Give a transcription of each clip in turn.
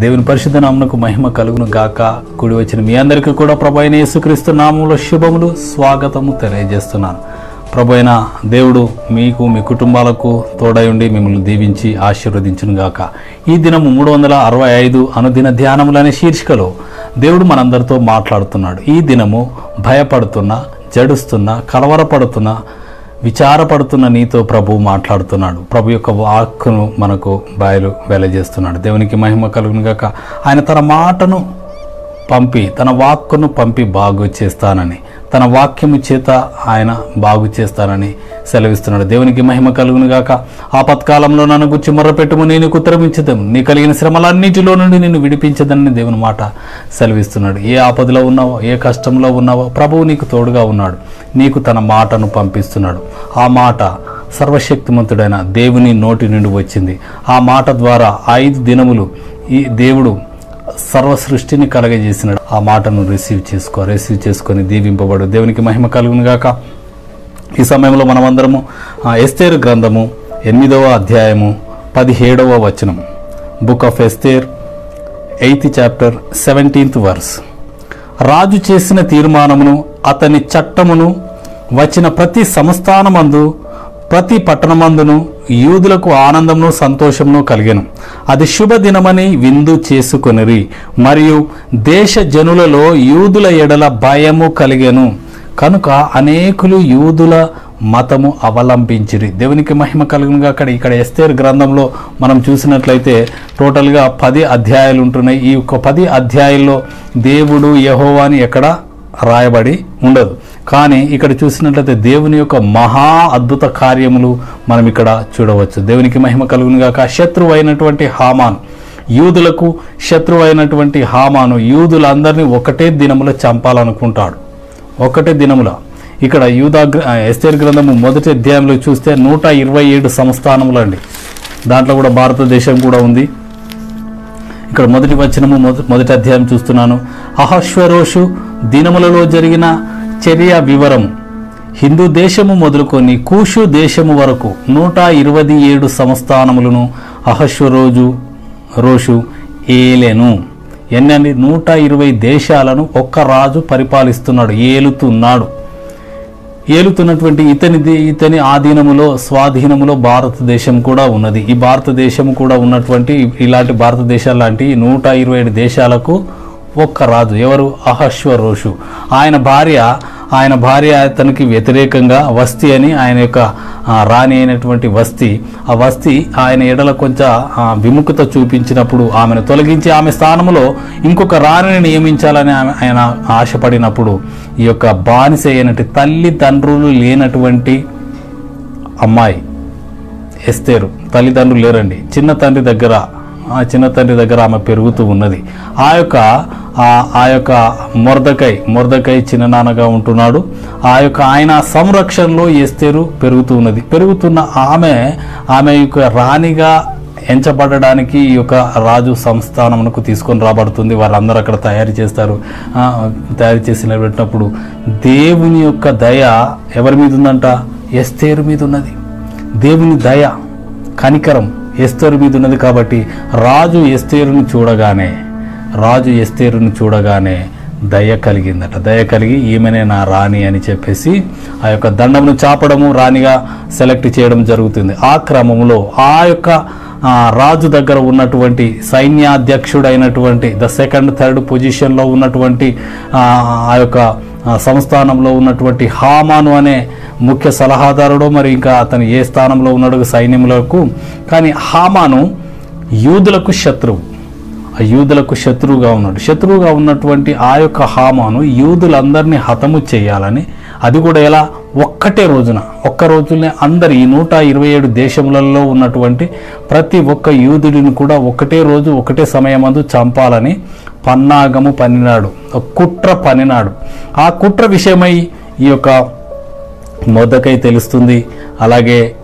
దేవుని పరిశుద్ధ నామమునకు మహిమ కలుగును గాక. కూడి వచ్చిన మీ అందరికీ కూడా ప్రభైన యేసుక్రీస్తు నామంలో శుభములు స్వాగతము తెలియజేస్తున్నాను. ప్రభైన దేవుడు మీకు మీ కుటుంబాలకు తోడై ఉండి మిమ్మల్ని దీవించి ఆశీర్వదించును గాక. ఈ దినము మూడు వందల అరవై ఐదు అనుదిన ధ్యానములనే శీర్షికలో దేవుడు మనందరితో మాట్లాడుతున్నాడు. ఈ దినము భయపడుతున్న జడుస్తున్న కలవరపడుతున్న విచారపడుతున్న నీతో ప్రభు మాట్లాడుతున్నాడు. ప్రభు యొక్క వాక్కును మనకు బయలు వెలజేస్తున్నాడు దేవునికి మహిమ కలుగునుగాక. ఆయన తన మాటను పంపి తన వాక్కును పంపి బాగు చేస్తానని తన వాక్యము చేత ఆయన బాగు చేస్తానని సెలవిస్తున్నాడు. దేవునికి మహిమ కలుగునుగాక ఆపత్కాలంలో నన్ను గుచ్చి మొర్రపెట్టుము నేను నీకు నీ కలిగిన శ్రమలన్నింటిలో నుండి నేను విడిపించదని దేవుని మాట సెలవిస్తున్నాడు. ఏ ఆపదలో ఉన్నావో ఏ కష్టంలో ఉన్నావో ప్రభువు నీకు తోడుగా ఉన్నాడు. నీకు తన మాటను పంపిస్తున్నాడు. ఆ మాట సర్వశక్తిమంతుడైన దేవుని నోటి నుండి వచ్చింది. ఆ మాట ద్వారా ఐదు దినములు ఈ దేవుడు సర్వ సృష్టిని కలగజేసినాడు. ఆ మాటను రిసీవ్ చేసుకో రిసీవ్ చేసుకొని దీవింపబడు. దేవునికి మహిమ కలుగును గాక. ఈ సమయంలో మనమందరము ఎస్తేర్ గ్రంథము ఎనిమిదవ అధ్యాయము పదిహేడవ వచనం book of Esther eighth chapter seventeenth verse రాజు చేసిన తీర్మానమును అతని చట్టమును వచ్చిన ప్రతి సంస్థానమందు ప్రతి పట్టణమందును యూదులకు ఆనందమును సంతోషమును కలిగెను. అది శుభదినమని విందు చేసుకొనిరి. మరియు దేశ జనులలో యూదుల ఎడల భయము కలిగెను. కనుక అనేకులు యూదుల మతము అవలంబించిరి. దేవునికి మహిమ కలుగునుగా అక్కడ ఇక్కడ ఎస్తేర్ గ్రంథంలో మనం చూసినట్లయితే టోటల్గా పది అధ్యాయాలు ఉంటున్నాయి. ఈ యొక్క పది అధ్యాయాల్లో దేవుడు యహోవాని ఎక్కడ రాయబడి ఉండదు. కానీ ఇక్కడ చూసినట్లయితే దేవుని యొక్క మహా అద్భుత కార్యములు మనం ఇక్కడ చూడవచ్చు. దేవునికి మహిమ కలుగునుగాక శత్రువు అయినటువంటి హామాన్ యూదులకు శత్రువు అయినటువంటి హామాను యూదులందరినీ ఒకటే దినములో చంపాలనుకుంటాడు. ఒకటే దినముల. ఇక్కడ యూదా గ్ర- ఎస్తేర్ గ్రంథము మొదటి అధ్యాయంలో చూస్తే నూట ఇరవై ఏడు సంస్థానములు అండి. దాంట్లో కూడా భారతదేశం కూడా ఉంది. ఇక్కడ మొదటి వచనము మొద- మొదటి అధ్యాయం చూస్తున్నాను. అహశ్వరోషు దినములలో జరిగిన చర్య వివరము హిందూ దేశము మొదలుకొని కూషు దేశము వరకు నూట ఇరవై ఏడు సంస్థానములను అహశ్వరోజు రోషు ఏలెను ఎన్నని నూట ఇరవై దేశాలను ఒక్క రాజు పరిపాలిస్తున్నాడు ఏలుతున్నాడు. ఏలుతున్నటువంటి ఇతని ఇతని ఆధీనములో స్వాధీనములో భారతదేశం కూడా ఉన్నది. ఈ భారతదేశం కూడా ఉన్నటువంటి ఇలాంటి భారతదేశాలు లాంటి నూట ఇరవై ఏడు దేశాలకు ఒక్క రాజు ఎవరు? అహశ్వరోషు. ఆయన భార్య ఆయన భార్య అతనికి వ్యతిరేకంగా వస్తి అని ఆయన యొక్క రాణి అయినటువంటి వస్తి. ఆ వస్తి ఆయన ఎడల కొంచెం విముఖత చూపించినప్పుడు ఆమెను తొలగించి ఆమె స్థానంలో ఇంకొక రాణిని నియమించాలని ఆమె ఆయన ఆశపడినప్పుడు ఈ యొక్క బానిస అయినటువంటి తల్లిదండ్రులు లేనటువంటి అమ్మాయి ఎస్తేరు. తల్లిదండ్రులు లేరండి. చిన్న తండ్రి దగ్గర ఆ చిన్న తండ్రి దగ్గర ఆమె పెరుగుతూ ఉన్నది. ఆ యొక్క ఆ- యొక్క మొరదకై మొరదకై చిన్ననాన్నగా ఉంటున్నాడు. ఆ యొక్క ఆయన సంరక్షణలో ఎస్తేరు పెరుగుతూ ఉన్నది. పెరుగుతున్న ఆమె ఆమె యొక్క రాణిగా ఎంచబడడానికి ఈ యొక్క రాజు సంస్థానమునకు తీసుకొని రాబడుతుంది. వారందరూ అక్కడ తయారు చేస్తారు. తయారు చేసి నిలబెట్టినప్పుడు దేవుని యొక్క దయ ఎవరి మీద ఉందంట? ఎస్తేరు మీద ఉన్నది. దేవుని దయ కనికరం. ఎస్తేరు మీద ఉన్నది కాబట్టి రాజు ఎస్తేరుని చూడగానే రాజు ఎస్తేరుని చూడగానే దయ కలిగిందట. దయ కలిగి ఈమెనే నా రాణి అని చెప్పేసి ఆ యొక్క దండమును చాపడము రాణిగా సెలెక్ట్ చేయడం జరుగుతుంది. ఆ క్రమంలో ఆ యొక్క రాజు దగ్గర ఉన్నటువంటి సైన్యాధ్యక్షుడైనటువంటి ద సెకండ్ థర్డ్ పొజిషన్లో ఉన్నటువంటి ఆ యొక్క సంస్థానంలో ఉన్నటువంటి హామాను అనే ముఖ్య సలహాదారుడు మరి ఇంకా అతను ఏ స్థానంలో ఉన్నాడు సైన్యములకు కానీ హామాను యూదులకు శత్రువు. ఆ యూదులకు శత్రువుగా ఉన్నాడు. శత్రువుగా ఉన్నటువంటి ఆ యొక్క హామాను యూదులందరినీ హతము చేయాలని అది కూడా ఎలా? ఒక్కటే రోజున. ఒక్క రోజునే అందరి ఈ నూట ఇరవై ఏడు దేశములలో ఉన్నటువంటి ప్రతి ఒక్క యూదుడిని కూడా ఒకటే రోజు ఒకటే సమయమందు చంపాలని పన్నాగము పనినాడు. ఒక కుట్ర పనినాడు. ఆ కుట్ర విషయమై ఈ యొక్క మొదకై తెలుస్తుంది. అలాగే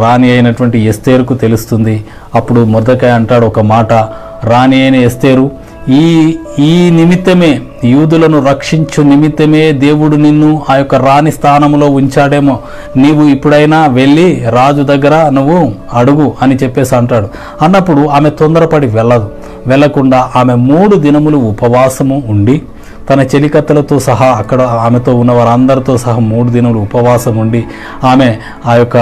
రాణి అయినటువంటి ఎస్తేరుకు తెలుస్తుంది. అప్పుడు మొదకై అంటాడు ఒక మాట రాణి అయిన ఎస్తేరు ఈ ఈ నిమిత్తమే యూదులను రక్షించు నిమిత్తమే దేవుడు నిన్ను ఆ యొక్క రాణి స్థానంలో ఉంచాడేమో. నీవు ఇప్పుడైనా వెళ్ళి రాజు దగ్గర నువ్వు అడుగు అని చెప్పేసి అంటాడు. అన్నప్పుడు ఆమె తొందరపడి వెళ్ళదు. వెళ్ళకుండా ఆమె మూడు దినములు ఉపవాసము ఉండి తన చెలికత్తలతో సహా అక్కడ ఆమెతో ఉన్న వారందరితో సహా మూడు దినములు ఉపవాసం ఉండి ఆమె ఆ యొక్క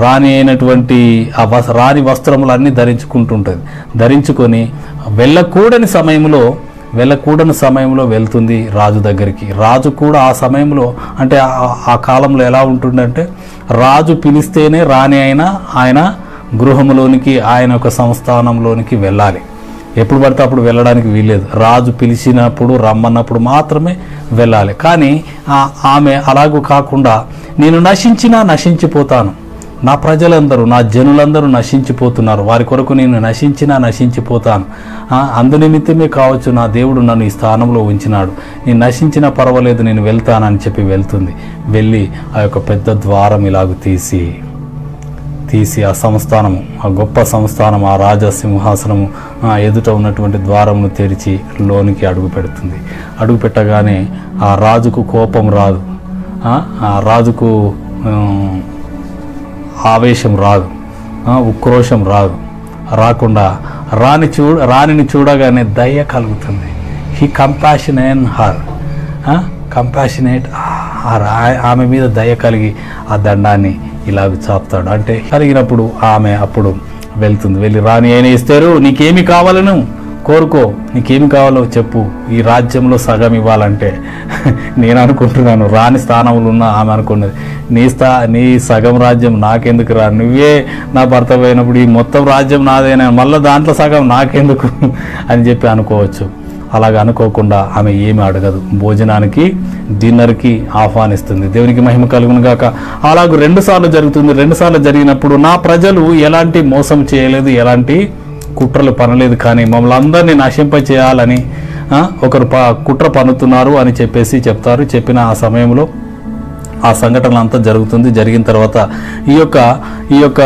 రాణి అయినటువంటి ఆ వస్ రాణి వస్త్రములన్నీ ధరించుకుంటుంటుంది. ధరించుకొని వెళ్ళకూడని సమయంలో వెళ్ళకూడని సమయంలో వెళ్తుంది రాజు దగ్గరికి. రాజు కూడా ఆ సమయంలో అంటే ఆ- కాలంలో ఎలా ఉంటుందంటే రాజు పిలిస్తేనే రాణి అయినా ఆయన గృహంలోనికి ఆయన యొక్క సంస్థానంలోనికి వెళ్ళాలి. ఎప్పుడు పడితే అప్పుడు వెళ్ళడానికి వీల్లేదు. రాజు పిలిచినప్పుడు రమ్మన్నప్పుడు మాత్రమే వెళ్ళాలి. కానీ ఆమె అలాగూ కాకుండా నేను నశించినా నశించిపోతాను. నా ప్రజలందరూ నా జనులందరూ నశించిపోతున్నారు. వారి కొరకు నేను నశించినా నశించిపోతాను. అందు అందునిమిత్తమే కావచ్చు నా దేవుడు నన్ను ఈ స్థానంలో ఉంచినాడు. నేను నశించినా పర్వాలేదు నేను వెళ్తానని చెప్పి వెళ్తుంది. వెళ్ళి ఆ యొక్క పెద్ద ద్వారం ఇలాగ తీసి తీసి ఆ సంస్థానము ఆ గొప్ప సంస్థానం ఆ రాజసింహాసనము ఆ ఎదుట ఉన్నటువంటి ద్వారమును తెరిచి లోనికి అడుగు పెడుతుంది. అడుగు పెట్టగానే ఆ రాజుకు కోపం రాదు. ఆ, రాజుకు ఆవేశం రాదు. ఉక్రోషం రాదు. రాకుండా రాని చూ రాణిని చూడగానే దయ కలుగుతుంది. హీ కంపాషనేట్ హర్ కంపాషనేట్ ఆమె మీద దయ కలిగి ఆ దండాన్ని ఇలాగ చాపుతాడు. అంటే కలిగినప్పుడు ఆమె అప్పుడు వెళ్తుంది. వెళ్ళి రాని ఆయన ఇస్తారు నీకేమి కావాలను? కోరుకో. నీకేమి కావాలో చెప్పు. ఈ రాజ్యంలో సగం ఇవ్వాలంటే నేను అనుకుంటున్నాను. రాని స్థానంలో ఉన్న ఆమె అనుకున్నది. నీ స్థా నీ సగం రాజ్యం నాకెందుకు రా? నువ్వే నా భర్త పోయినప్పుడు ఈ మొత్తం రాజ్యం నాదేనా? మళ్ళీ దాంట్లో సగం నాకెందుకు? అని చెప్పి అనుకోవచ్చు. అలాగ అనుకోకుండా ఆమె ఏమి అడగదు. భోజనానికి డిన్నర్కి ఆహ్వానిస్తుంది. దేవునికి మహిమ కలుగును గాక. అలాగ రెండు సార్లు జరుగుతుంది. రెండు సార్లు జరిగినప్పుడు నా ప్రజలు ఎలాంటి మోసం చేయలేదు ఎలాంటి కుట్రలు పనలేదు కానీ మమ్మల్ని అందరినీ నశింప చేయాలని ఒకరు ప కుట్ర పన్నుతున్నారు అని చెప్పేసి చెప్తారు. చెప్పిన ఆ సమయంలో ఆ సంఘటన అంతా జరుగుతుంది. జరిగిన తర్వాత ఈ యొక్క ఈ యొక్క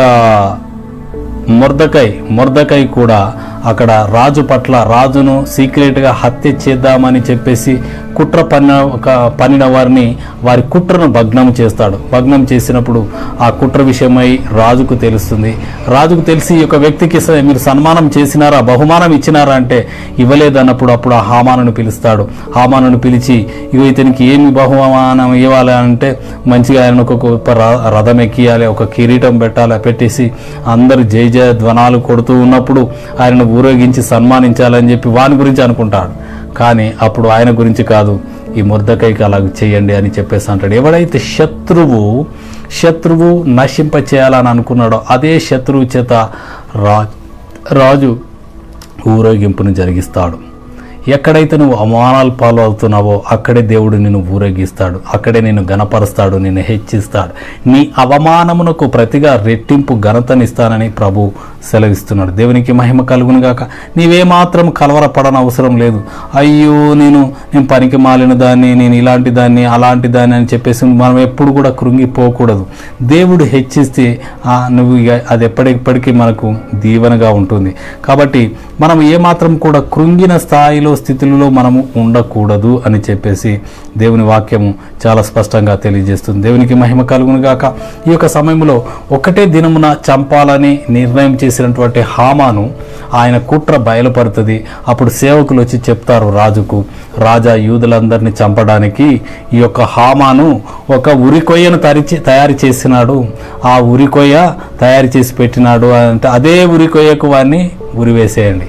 మొర్దకై మొర్దకై కూడా అక్కడ రాజు పట్ల రాజును సీక్రెట్గా హత్య చేద్దామని చెప్పేసి కుట్ర పన్న ఒక పనిన వారిని వారి కుట్రను భగ్నం చేస్తాడు. భగ్నం చేసినప్పుడు ఆ కుట్ర విషయమై రాజుకు తెలుస్తుంది. రాజుకు తెలిసి ఈ యొక్క వ్యక్తికి మీరు సన్మానం చేసినారా బహుమానం ఇచ్చినారా అంటే ఇవ్వలేదన్నప్పుడు అప్పుడు ఆ హామానును పిలుస్తాడు. హామానును పిలిచి ఇవి ఇతనికి ఏమి బహుమానం ఇవ్వాలి అంటే మంచిగా ఆయన ఒక గొప్ప ర- రథం ఎక్కియాలి ఒక కిరీటం పెట్టాలి పెట్టేసి అందరూ జయ జయ ధ్వనాలు కొడుతూ ఉన్నప్పుడు ఆయనను ఊరేగించి సన్మానించాలని చెప్పి వాని గురించి అనుకుంటాడు. కానీ అప్పుడు ఆయన గురించి కాదు ఈ ముర్దకైకి అలాగ చేయండి అని చెప్పేసి అంటాడు. ఎవడైతే శత్రువు శత్రువు నశింప చేయాలని అనుకున్నాడో అదే శత్రువు చేత రా రాజు ఊరేగింపును జరిగిస్తాడు. ఎక్కడైతే నువ్వు అవమానాలు పాలు అవుతున్నావో అక్కడే దేవుడు నిన్ను ఊరేగిస్తాడు. అక్కడే నిన్ను గణపరుస్తాడు నిన్ను హెచ్చిస్తాడు. నీ అవమానమునకు ప్రతిగా రెట్టింపు ఘనతనిస్తానని ప్రభు సెలవిస్తున్నాడు. దేవునికి మహిమ కలుగునుగాక నీవేమాత్రం కలవరపడన అవసరం లేదు. అయ్యో నేను నేను పనికి మాలిన దాన్ని నేను ఇలాంటి దాన్ని అలాంటి దాన్ని అని చెప్పేసి మనం ఎప్పుడు కూడా కృంగిపోకూడదు. దేవుడు హెచ్చిస్తే ఆ, నువ్వు ఇక అది ఎప్పటికప్పటికీ మనకు దీవెనగా ఉంటుంది. కాబట్టి మనం ఏమాత్రం కూడా కృంగిన స్థాయిలో స్థితిలో మనము ఉండకూడదు అని చెప్పేసి దేవుని వాక్యము చాలా స్పష్టంగా తెలియజేస్తుంది. దేవునికి మహిమ కలుగునుగాక ఈ యొక్క సమయంలో ఒకటే దినమున చంపాలని నిర్ణయం చేసినటువంటి హామాను ఆయన కుట్ర బయలుపడుతుంది అప్పుడు సేవకులు వచ్చి చెప్తారు రాజుకు రాజా యూదులందరినీ చంపడానికి ఈ యొక్క హామాను ఒక ఉరికొయ్యను తరిచి తయారు చేసినాడు. ఆ ఉరికొయ్య తయారు చేసి పెట్టినాడు అంటే అదే ఉరికొయ్యకు వాడిని ఉరివేసేయండి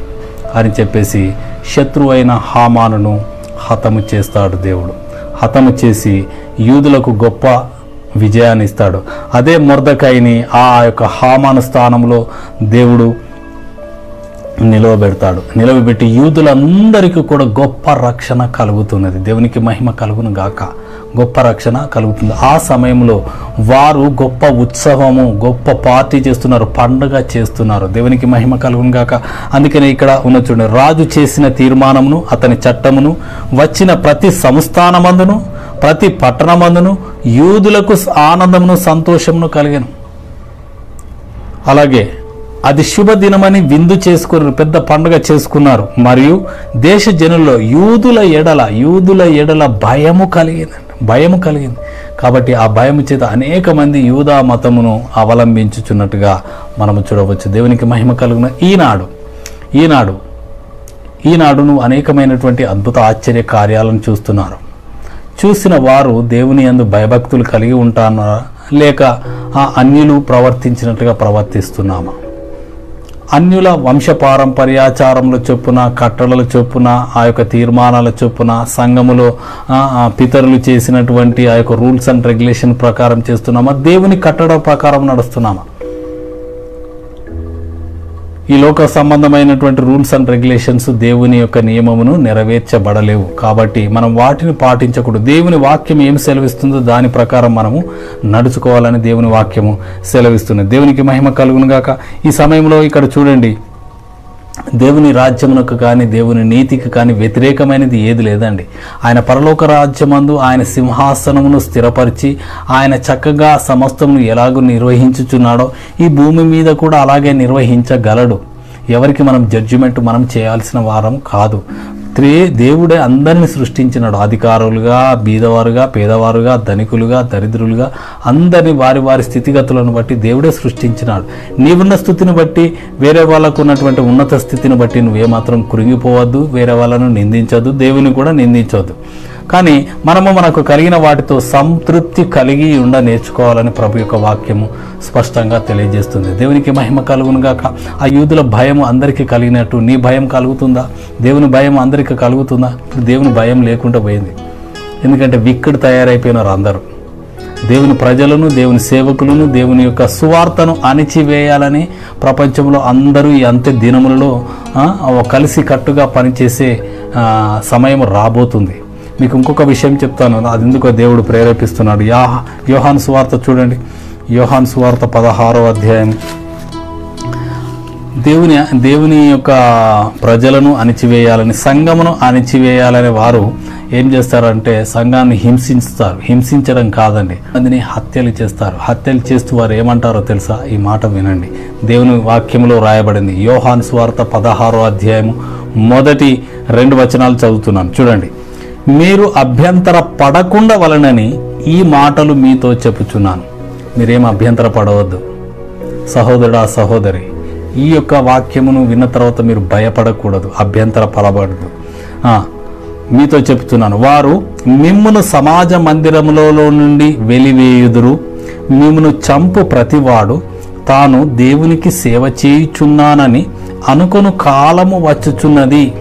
అని చెప్పేసి శత్రువు అయిన హామానును హతము చేస్తాడు దేవుడు. హతము చేసి యూదులకు గొప్ప విజయాన్ని ఇస్తాడు. అదే మురదకాయని ఆ యొక్క హామాను స్థానంలో దేవుడు నిలవబెడతాడు. నిలవబెట్టి యూదులందరికీ కూడా గొప్ప రక్షణ కలుగుతున్నది. దేవునికి మహిమ కలుగును గాక. గొప్ప రక్షణ కలుగుతుంది. ఆ సమయంలో వారు గొప్ప ఉత్సవము గొప్ప పార్టీ చేస్తున్నారు పండుగ చేస్తున్నారు. దేవునికి మహిమ కలుగును గాక. అందుకనే ఇక్కడ ఉన్న చూడండి రాజు చేసిన తీర్మానమును అతని చట్టమును వచ్చిన ప్రతి సంస్థానమందును ప్రతి పట్టణమందును యూదులకు ఆనందమును సంతోషమును కలిగను. అలాగే అది శుభదినమని విందు చేసుకున్నారు పెద్ద పండుగ చేసుకున్నారు. మరియు దేశ జనుల్లో యూదుల ఎడల యూదుల ఎడల భయము కలిగినది. భయము కలిగింది. కాబట్టి ఆ భయము చేత అనేక మంది యూదా మతమును అవలంబించుచున్నట్టుగా మనము చూడవచ్చు. దేవునికి మహిమ కలుగున. ఈనాడు ఈనాడు ఈనాడును అనేకమైనటువంటి అద్భుత ఆశ్చర్య కార్యాలను చూస్తున్నారు. చూసిన వారు దేవుని యందు భయభక్తులు కలిగి ఉంటారా? లేక ఆ అన్యులు ప్రవర్తించినట్లుగా ప్రవర్తిస్తున్నామా? అన్యుల వంశపారంపర్యాచారముల చొప్పున కట్టడల చొప్పున ఆ యొక్క తీర్మానాల చొప్పున సంఘములో పితరులు చేసినటువంటి ఆ యొక్క రూల్స్ అండ్ రెగ్యులేషన్ ప్రకారం చేస్తున్నామా? దేవుని కట్టడ ప్రకారం నడుస్తున్నామా? ఈ లోక సంబంధమైనటువంటి రూల్స్ అండ్ రెగ్యులేషన్స్ దేవుని యొక్క నియమమును నెరవేర్చబడలేవు. కాబట్టి మనం వాటిని పాటించకూడదు. దేవుని వాక్యం ఏం సెలవిస్తుందో దాని ప్రకారం మనము నడుచుకోవాలని దేవుని వాక్యము సెలవిస్తుంది. దేవునికి మహిమ కలుగును గాక ఈ సమయంలో ఇక్కడ చూడండి. దేవుని రాజ్యమునకు కానీ దేవుని నీతికి కానీ వ్యతిరేకమైనది ఏది లేదండి. ఆయన పరలోక రాజ్యమందు ఆయన సింహాసనమును స్థిరపరిచి ఆయన చక్కగా సమస్తమును ఎలాగూ నిర్వహించుచున్నాడో ఈ భూమి మీద కూడా అలాగే నిర్వహించగలడు. ఎవరికి మనం జడ్జిమెంట్ మనం చేయాల్సిన వారం కాదు. త్రే దేవుడే అందరిని సృష్టించినాడు. అధికారులుగా బీదవారుగా పేదవారుగా ధనికులుగా దరిద్రులుగా అందరిని వారి వారి స్థితిగతులను బట్టి దేవుడే సృష్టించినాడు. నీవున్న స్థితిని బట్టి వేరే వాళ్ళకు ఉన్నటువంటి ఉన్నత స్థితిని బట్టి నువ్వేమాత్రం కురింగిపోవద్దు వేరే వాళ్ళను నిందించొద్దు దేవుని కూడా నిందించవద్దు కానీ మనము మనకు కలిగిన వాటితో సంతృప్తి కలిగి ఉండ నేర్చుకోవాలని ప్రభు యొక్క వాక్యము స్పష్టంగా తెలియజేస్తుంది. దేవునికి మహిమ కలుగునుగాక ఆ యూదుల భయం అందరికీ కలిగినట్టు. నీ భయం కలుగుతుందా? దేవుని భయం అందరికీ కలుగుతుందా? దేవుని భయం లేకుండా పోయింది. ఎందుకంటే విక్కడు తయారైపోయినారు అందరూ. దేవుని ప్రజలను దేవుని సేవకులను దేవుని యొక్క సువార్తను అణిచివేయాలని ప్రపంచంలో అందరూ ఈ అంత్య దినములలో కలిసి కట్టుగా పనిచేసే సమయం రాబోతుంది. మీకు ఇంకొక విషయం చెప్తాను. అది ఎందుకో దేవుడు ప్రేరేపిస్తున్నాడు. యా యోహాన్ సువార్త చూడండి. యోహాన్ సువార్త పదహారో అధ్యాయం. దేవుని దేవుని యొక్క ప్రజలను అణిచివేయాలని సంఘమును అణిచివేయాలని వారు ఏం చేస్తారంటే సంఘాన్ని హింసిస్తారు హింసించడం కాదండి. అందుని హత్యలు చేస్తారు. హత్యలు చేస్తూ వారు ఏమంటారో తెలుసా? ఈ మాట వినండి. దేవుని వాక్యంలో రాయబడింది. యోహాన్ స్వార్థ పదహారో అధ్యాయము మొదటి రెండు వచనాలు చదువుతున్నాను. చూడండి. మీరు అభ్యంతర పడకుండా వలనని ఈ మాటలు మీతో చెప్పుచున్నాను. మీరేం అభ్యంతర పడవద్దు. సహోదరుడా సహోదరి ఈ యొక్క వాక్యమును విన్న తర్వాత మీరు భయపడకూడదు అభ్యంతర పడబడదు మీతో చెప్తున్నాను వారు మిమ్మును సమాజ మందిరములలో నుండి వెలివేయుదురు. మిమ్మును చంపు ప్రతివాడు. తాను దేవునికి సేవ చేయుచున్నానని అనుకొను కాలము వచ్చుచున్నది.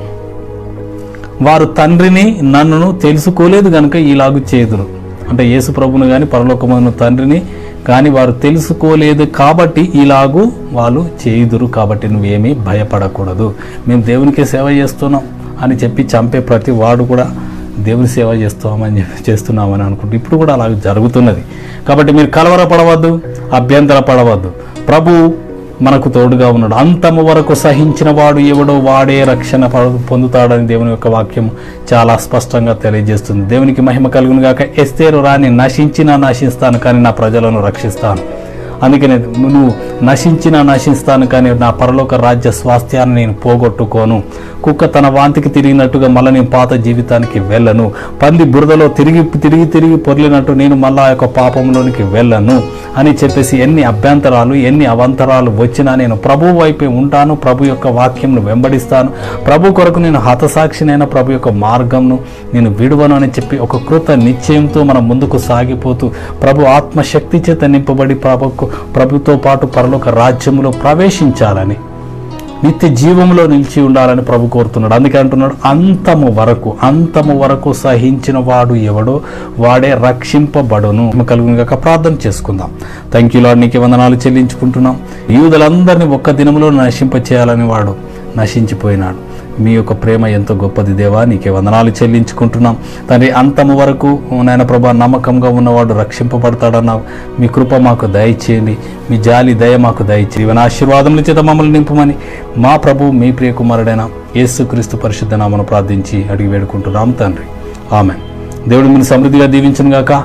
వారు తండ్రిని నన్నును తెలుసుకోలేదు గనుక ఇలాగు చేదురు అంటే యేసు ప్రభును కానీ పరలోకమైన తండ్రిని కానీ వారు తెలుసుకోలేదు కాబట్టి ఇలాగూ వాళ్ళు చేయుదురు కాబట్టి నువ్వేమీ భయపడకూడదు. మేము దేవునికి సేవ చేస్తున్నాం అని చెప్పి చంపే ప్రతి వాడు కూడా దేవుని సేవ చేస్తామని చెప్పి చేస్తున్నామని అనుకుంటూ ఇప్పుడు కూడా అలా జరుగుతున్నది. కాబట్టి మీరు కలవరపడవద్దు అభ్యంతర పడవద్దు ప్రభు మనకు తోడుగా ఉన్నాడు. అంతము వరకు సహించిన వాడు ఎవడో వాడే రక్షణ పొందుతాడని దేవుని యొక్క వాక్యం చాలా స్పష్టంగా తెలియజేస్తుంది. దేవునికి మహిమ కలుగును గాక. ఎస్తేరు రాని నశించినా నశిస్తాను కానీ నా ప్రజలను రక్షిస్తాను. అందుకనే నువ్వు నశించినా నశిస్తాను కానీ నా పరలోక రాజ్య స్వాస్థ్యాన్ని నేను పోగొట్టుకోను. కుక్క తన వాంతికి తిరిగినట్టుగా మళ్ళీ నేను పాత జీవితానికి వెళ్ళను. పంది బురదలో తిరిగి తిరిగి తిరిగి పొర్లినట్టు నేను మళ్ళా ఆ యొక్క పాపంలోనికి వెళ్ళను అని చెప్పేసి ఎన్ని అభ్యంతరాలు ఎన్ని అవంతరాలు వచ్చినా నేను ప్రభు వైపే ఉంటాను ప్రభు యొక్క వాక్యంను వెంబడిస్తాను. ప్రభు కొరకు నేను హతసాక్షినైన ప్రభు యొక్క మార్గంను నేను విడువను అని చెప్పి ఒక కృత నిశ్చయంతో మనం ముందుకు సాగిపోతూ ప్రభు ఆత్మశక్తి చేత నింపబడి ప్రభుకు ప్రభుతో పాటు పరలోక రాజ్యములో ప్రవేశించాలని నిత్య జీవంలో నిలిచి ఉండాలని ప్రభు కోరుతున్నాడు. అందుకే అంటున్నాడు అంతము వరకు అంతము వరకు సహించిన వాడు ఎవడో వాడే రక్షింపబడును. కలుగును ప్రార్థన చేసుకుందాం. థ్యాంక్ యూ లాడ్ నీకు వందనాలు చెల్లించుకుంటున్నాం. యూదులందరినీ ఒక్క దినంలో నశింప చేయాలని వాడు నశించిపోయినాడు. మీ యొక్క ప్రేమ ఎంతో గొప్పది దేవా నీకే వందనాలు చెల్లించుకుంటున్నాం. తండ్రి అంతము వరకు నాయన ప్రభా నమ్మకంగా ఉన్నవాడు రక్షింపబడతాడన్నావు మీ కృప మాకు దయచేయండి. మీ జాలి దయ మాకు దయచేయండి. ఇవన్న ఆశీర్వాదముల చేత మమ్మల్ని నింపమని మా ప్రభు మీ ప్రియ కుమారుడైన యేసుక్రీస్తు పరిశుద్ధ నామను ప్రార్థించి అడిగి వేడుకుంటున్నాం తండ్రి. ఆమె దేవుడు మీరు సమృద్ధిగా దీవించను గాక